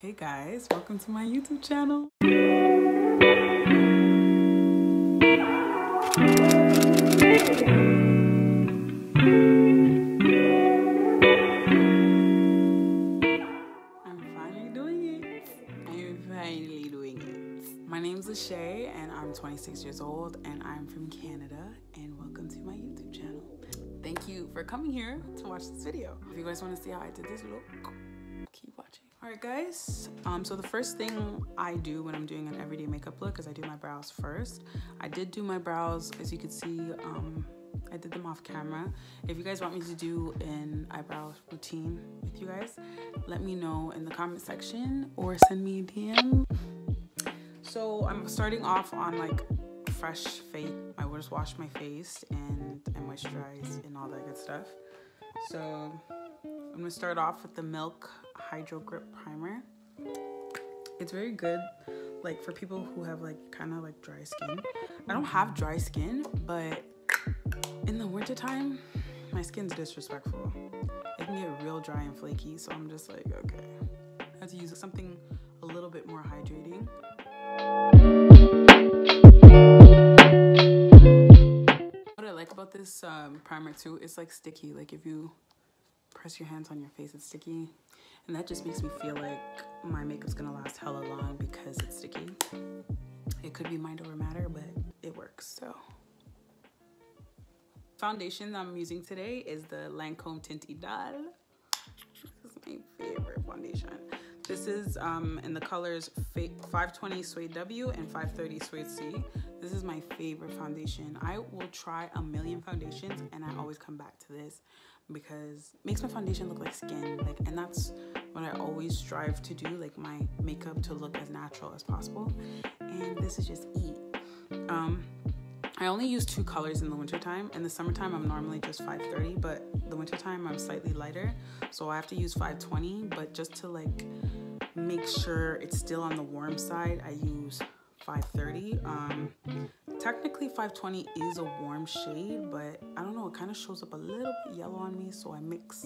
Hey guys, welcome to my YouTube channel. I'm finally doing it. I'm finally doing it. My name's Leshai and I'm 26 years old and I'm from Canada and welcome to my YouTube channel. Thank you for coming here to watch this video. If you guys want to see how I did this look, keep watching. All right, guys. Um, so the first thing I do when I'm doing an everyday makeup look is I do my brows first. I did do my brows, as you can see. Um, I did them off camera. If you guys want me to do an eyebrow routine with you guys, let me know in the comment section or send me a DM. So I'm starting off on like fresh face. I just wash my face and I moisturize and all that good stuff. So I'm gonna start off with the Milk Hydro Grip Primer. It's very good, like for people who have like kind of like dry skin. I don't have dry skin, but in the wintertime, my skin's disrespectful. It can get real dry and flaky, so I'm just like, okay. I have to use something a little bit more hydrating. Like about this um, primer too, it's like sticky. Like if you press your hands on your face, it's sticky. And that just makes me feel like my makeup's gonna last hella long because it's sticky. It could be mind over matter, but it works, so. Foundation that I'm using today is the Lancome Teint Idole. This is my favorite foundation. This is um, in the colors 520 Suede W and 530 Suede C. This is my favorite foundation. I will try a million foundations and I always come back to this because it makes my foundation look like skin. Like, and that's what I always strive to do, like my makeup to look as natural as possible. And this is just E. Um, I only use two colors in the wintertime. In the summertime, I'm normally just 530, but the wintertime, I'm slightly lighter. So I have to use 520, but just to like make sure it's still on the warm side, I use 530. Um, technically 520 is a warm shade, but I don't know, it kind of shows up a little bit yellow on me, so I mix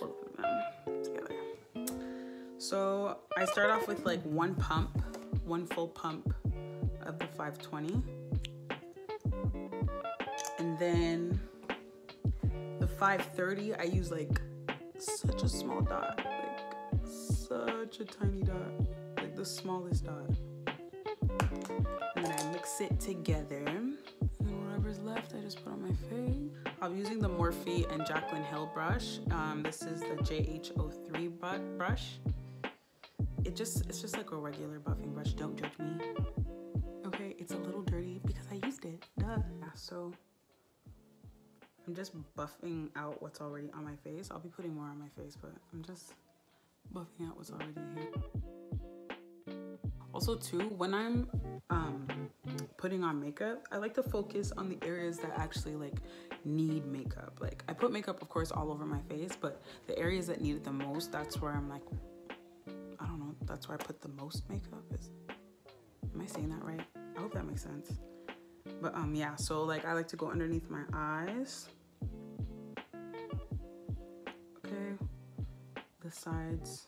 both of them together. So I start off with like one pump, one full pump of the 520 and then the 530 I use like such a small dot like such a tiny dot like the smallest dot mix it together. And whatever's left I just put on my face. I'm using the Morphe and Jaclyn Hill brush. Um, this is the JH03 brush. It just it's just like a regular buffing brush don't judge me. Okay it's a little dirty because I used it duh. Yeah, so I'm just buffing out what's already on my face. I'll be putting more on my face, but I'm just buffing out what's already here. Also too, when I'm um, putting on makeup, I like to focus on the areas that actually like need makeup. Like I put makeup of course all over my face, but the areas that need it the most, that's where I'm like, I don't know, that's where I put the most makeup is. Am I saying that right? I hope that makes sense. But um yeah, so like I like to go underneath my eyes. Okay. The sides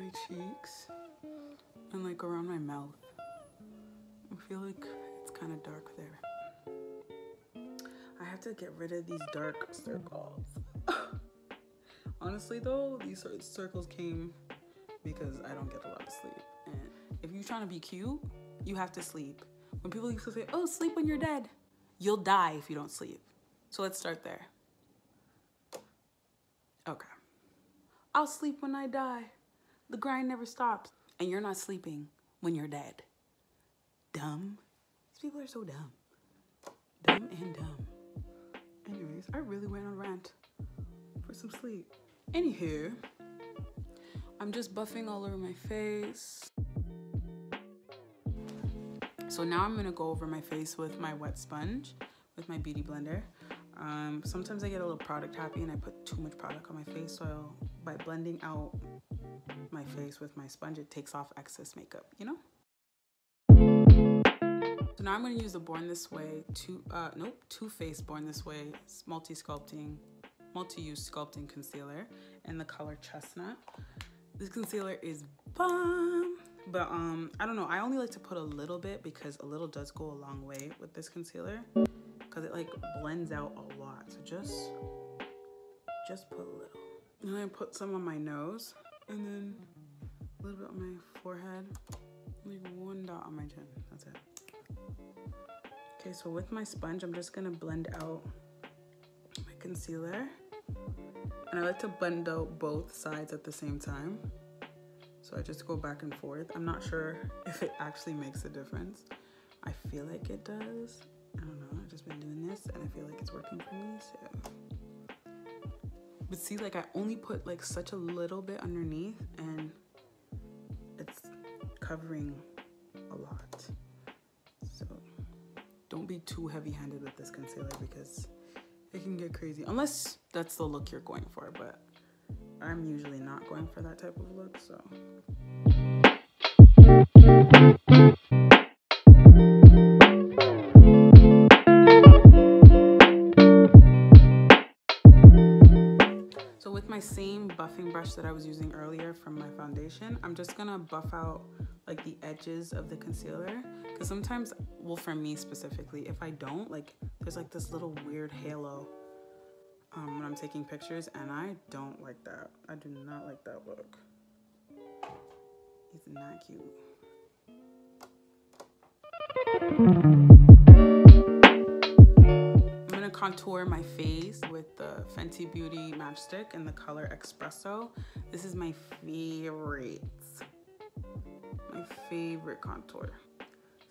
my cheeks and like around my mouth. I feel like it's kind of dark there. I have to get rid of these dark circles. Honestly though, these circles came because I don't get a lot of sleep. And if you're trying to be cute, you have to sleep. When people used to say, oh, sleep when you're dead, you'll die if you don't sleep. So let's start there. Okay. I'll sleep when I die. The grind never stops. And you're not sleeping when you're dead. Dumb. These people are so dumb. Dumb and dumb. Anyways, I really went on a rant for some sleep. Anywho, I'm just buffing all over my face. So now I'm gonna go over my face with my wet sponge, with my Beauty Blender. Um, sometimes I get a little product happy and I put too much product on my face, so by blending out my face with my sponge, it takes off excess makeup, you know? So now I'm gonna use the Born This Way, two, uh, nope, Too Faced Born This Way Multi Sculpting multi-use sculpting concealer in the color chestnut. This concealer is bomb, but um, I don't know. I only like to put a little bit because a little does go a long way with this concealer because it like blends out a lot. So just, just put a little. And I put some on my nose and then a little bit on my forehead, like one dot on my chin. That's it. Okay, so with my sponge, I'm just gonna blend out my concealer. And I like to blend out both sides at the same time. So I just go back and forth. I'm not sure if it actually makes a difference. I feel like it does. I don't know, I've just been doing this and I feel like it's working for me, so. But see, like I only put like such a little bit underneath and it's covering a lot. So don't be too heavy handed with this concealer because it can get crazy. Unless that's the look you're going for, but I'm usually not going for that type of look, so. My same buffing brush that I was using earlier from my foundation, I'm just gonna buff out like the edges of the concealer. Cause sometimes, well for me specifically, if I don't, like there's like this little weird halo um, when I'm taking pictures and I don't like that. I do not like that look. It's not cute. Contour my face with the Fenty Beauty Match Stix in the color Espresso. This is my favorite, my favorite contour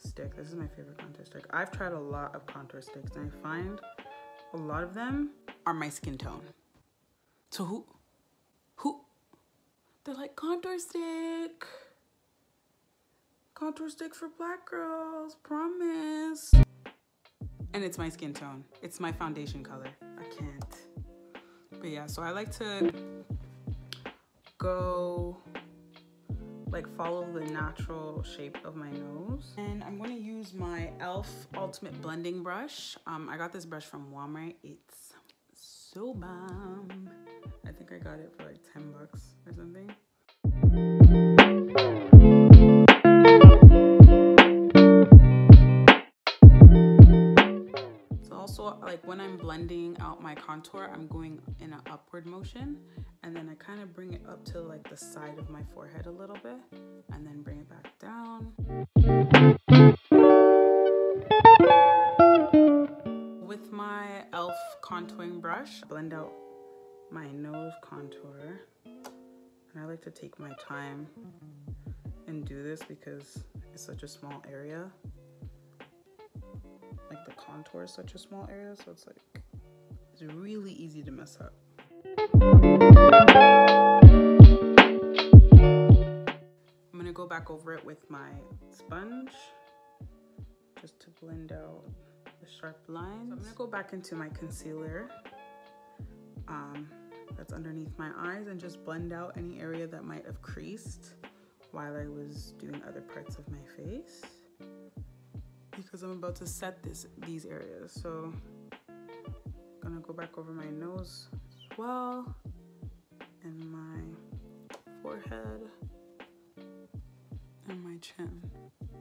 stick. This is my favorite contour stick. I've tried a lot of contour sticks and I find a lot of them are my skin tone. So who, who, they're like contour stick. Contour stick for black girls, promise. And it's my skin tone. It's my foundation color. I can't. But yeah, so I like to go like follow the natural shape of my nose. And I'm gonna use my e.l.f. Ultimate Blending Brush. Um, I got this brush from Walmart. It's so bomb. I think I got it for like 10 bucks or something. Like when I'm blending out my contour, I'm going in an upward motion and then I kind of bring it up to like the side of my forehead a little bit and then bring it back down. With my e.l.f. contouring brush, blend out my nose contour. And I like to take my time and do this because it's such a small area. Like the contour is such a small area, so it's like, it's really easy to mess up. I'm gonna go back over it with my sponge just to blend out the sharp lines. So I'm gonna go back into my concealer um, that's underneath my eyes and just blend out any area that might have creased while I was doing other parts of my face because I'm about to set this these areas. So I'm gonna go back over my nose as well and my forehead and my chin.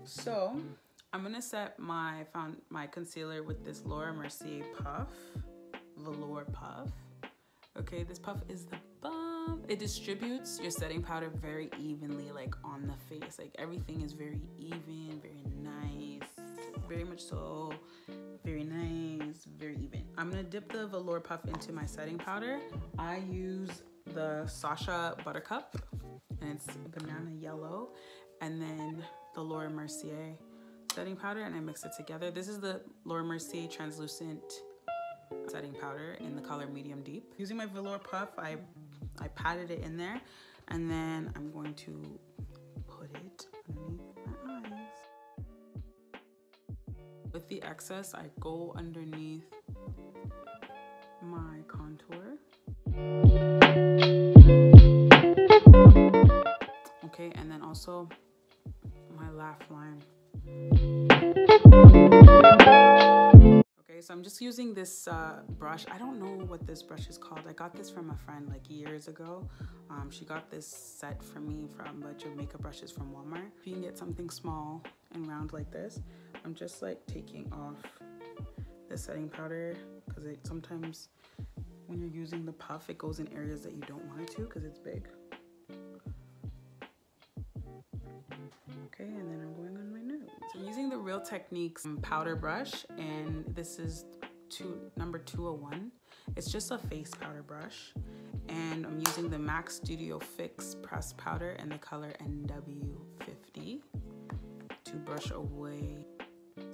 So I'm gonna set my found my concealer with this Laura Mercier puff, velour puff. Okay, this puff is the bomb. It distributes your setting powder very evenly, like on the face. Like everything is very even, very nice, very much so, very nice, very even. I'm gonna dip the velour puff into my setting powder. I use the Sacha Buttercup, and it's banana yellow, and then the Laura Mercier setting powder, and I mix it together. This is the Laura Mercier translucent setting powder in the color medium deep. Using my velour puff, I, I patted it in there and then I'm going to put it underneath With the excess, I go underneath my contour. Okay, and then also my laugh line. Okay, so I'm just using this uh, brush. I don't know what this brush is called. I got this from a friend like years ago. Um, she got this set for me from a bunch of makeup brushes from Walmart. If you can get something small and round like this, I'm just like taking off the setting powder because it sometimes when you're using the puff, it goes in areas that you don't want it to because it's big. Okay, and then I'm going on my nose. I'm using the Real Techniques um, powder brush, and this is two, number 201. It's just a face powder brush, and I'm using the MAC Studio Fix pressed powder in the color NW50 to brush away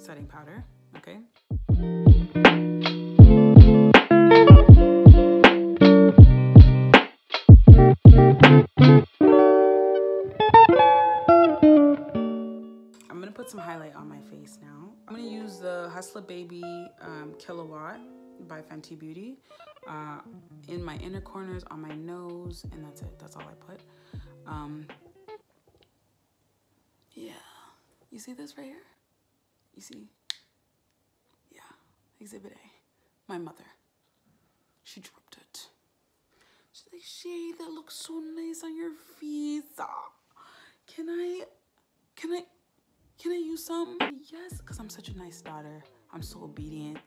setting powder, okay? I'm gonna put some highlight on my face now. I'm gonna use the Hustler Baby um, Killawatt by Fenty Beauty uh, in my inner corners, on my nose, and that's it. That's all I put. Um, yeah. You see this right here? You see? Yeah. Exhibit A. My mother. She dropped it. She's like, Shay, that looks so nice on your face. Can I, can I, can I use some? Yes, because I'm such a nice daughter. I'm so obedient.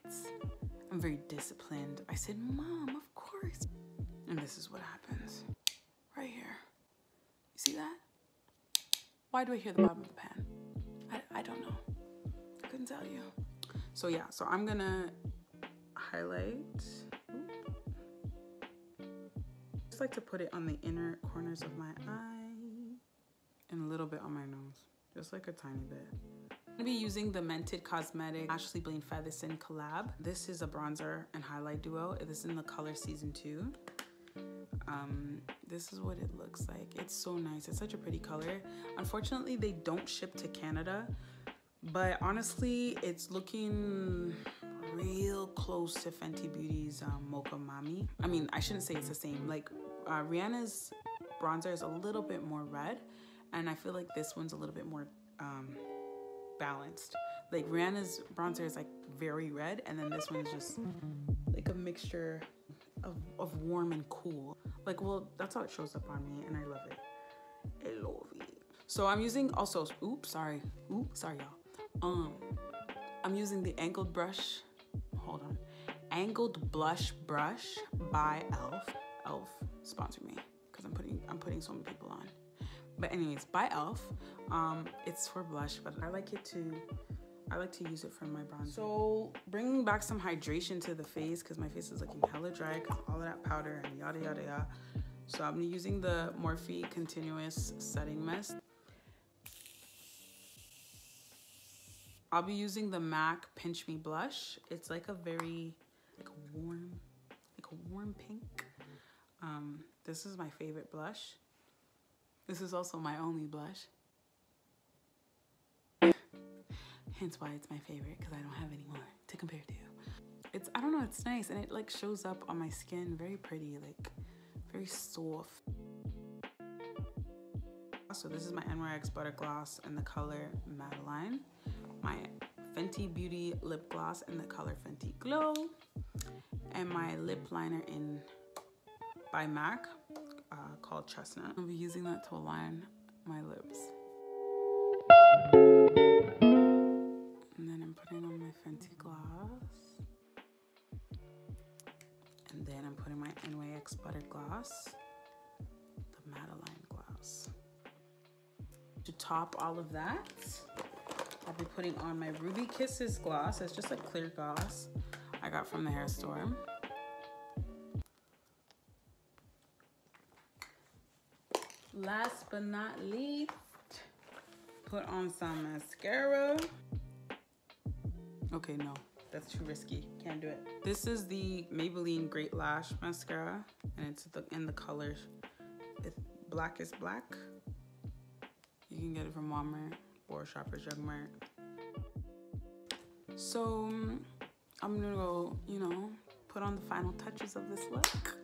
I'm very disciplined. I said, Mom, of course. And this is what happens. Right here. You see that? Why do I hear the bottom of the pan? I, I don't know. Couldn't tell you. So yeah, so I'm gonna highlight. Just like to put it on the inner corners of my eye and a little bit on my nose just like a tiny bit. I'm gonna be using the Mented Cosmetic Ashley Blaine Featherson collab. This is a bronzer and highlight duo. This is in the color season two. Um, this is what it looks like. It's so nice. It's such a pretty color. Unfortunately, they don't ship to Canada, but honestly, it's looking real close to Fenty Beauty's um, Mocha Mami. I mean, I shouldn't say it's the same. Like uh, Rihanna's bronzer is a little bit more red, and I feel like this one's a little bit more um, balanced. Like Rihanna's bronzer is like very red, and then this one is just like a mixture of, of warm and cool. Like, well, that's how it shows up on me, and I love it. I love it. So I'm using also, oops, sorry, oops, sorry y'all. Um, I'm using the angled brush. Hold on, angled blush brush by Elf. Elf sponsor me because I'm putting I'm putting so many people on. But anyways, by e.l.f. Um, it's for blush, but I like it to, I like to use it for my bronzer. So bringing back some hydration to the face because my face is looking hella dry because all of that powder and yada yada yada. So I'm using the Morphe Continuous Setting Mist. I'll be using the MAC Pinch Me Blush. It's like a very, like warm, like a warm pink. Um, this is my favorite blush. This is also my only blush. Hence why it's my favorite because I don't have any more to compare to. It's, I don't know, it's nice and it like shows up on my skin very pretty, like very soft. So this is my NYX Butter Gloss in the color Madeleine. My Fenty Beauty Lip Gloss in the color Fenty Glow. And my lip liner in by MAC uh, called Chestnut. I'll be using that to align my lips. And then I'm putting on my Fenty gloss. And then I'm putting my NYX Butter Gloss, the Madeleine gloss. To top all of that, I'll be putting on my Ruby Kisses gloss. It's just a clear gloss I got from the hair store. last but not least, put on some mascara. Okay, no, that's too risky. Can't do it. This is the Maybelline Great Lash Mascara, and it's the, in the color it's Black is Black. You can get it from Walmart or Shoppers Drug Mart. So um, I'm gonna go, you know, put on the final touches of this look,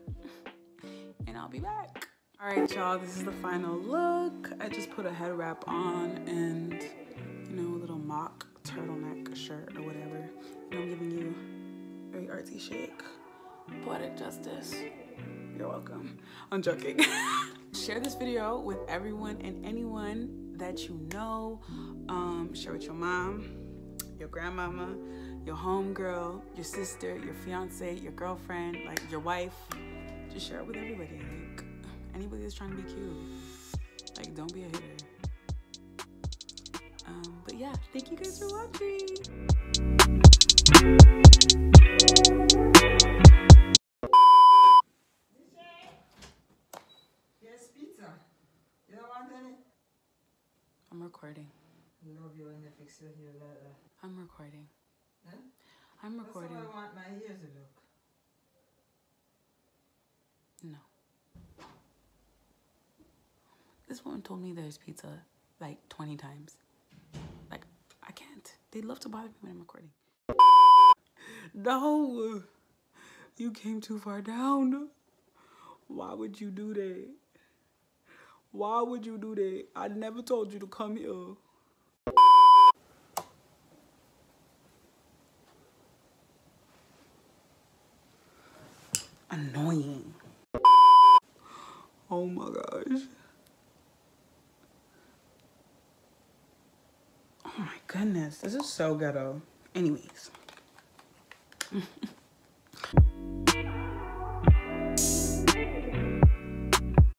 and I'll be back. All right, y'all, this is the final look. I just put a head wrap on and, you know, a little mock turtleneck shirt or whatever. And I'm giving you very artsy chic. Poetic justice. You're welcome. I'm joking. share this video with everyone and anyone that you know. Um, share with your mom, your grandmama, your homegirl, your sister, your fiance, your girlfriend, like your wife. Just share it with everybody. Like anybody that's trying to be cute. Like don't be a hater. Um, but yeah, thank you guys for watching. Yes, pizza. You don't want any? I'm recording. Love you when you fix your hair like that. I'm recording. Huh? I'm That's recording. how I want my hair to look. No. This woman told me there's pizza like 20 times. Like, I can't. They love to bother me when I'm recording. No! You came too far down. Why would you do that? Why would you do that? I never told you to come here. Annoying. Oh my gosh. Oh my goodness. This is so ghetto. Anyways.